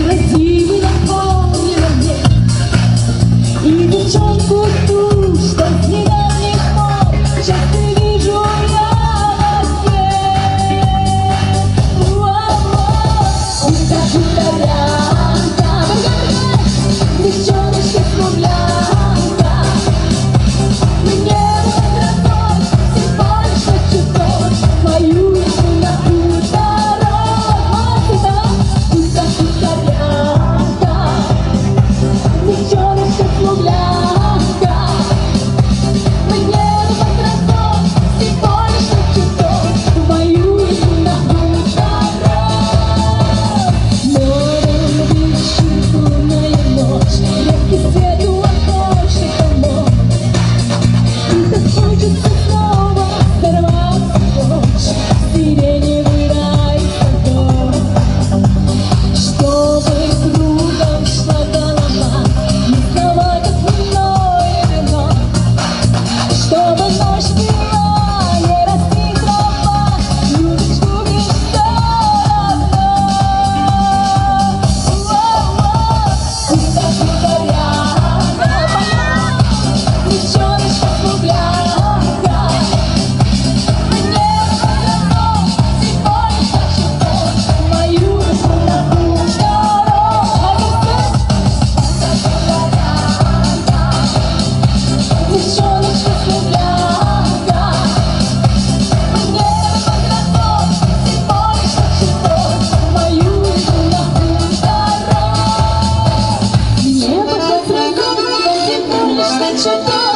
Твои родимы наполнила мне. И девчонку ฉั